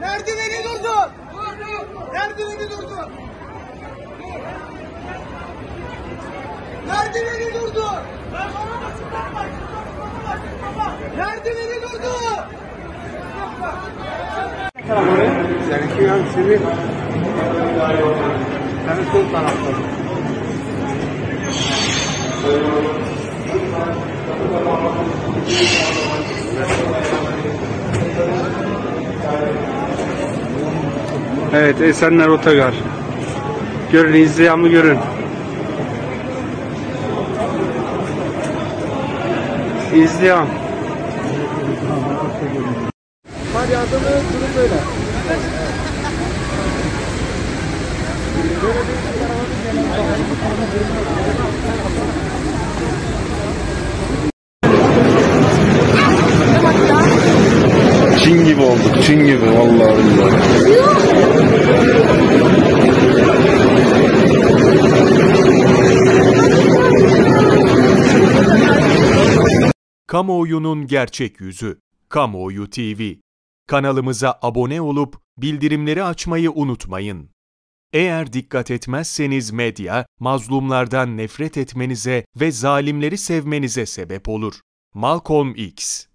Merdiveni durdur. Merdiveni durdur. Merdiveni durdur. Seninki hangisi? Senin sol tarafta. Evet Esenler Otogar. Görün izleyen görün. İzleyen. Hadi adını durum böyle. Çin gibi olduk. Çin gibi vallahi billahi. Kamuoyunun gerçek yüzü. Kamuoyu TV. Kanalımıza abone olup bildirimleri açmayı unutmayın. Eğer dikkat etmezseniz medya, mazlumlardan nefret etmenize ve zalimleri sevmenize sebep olur. Malcolm X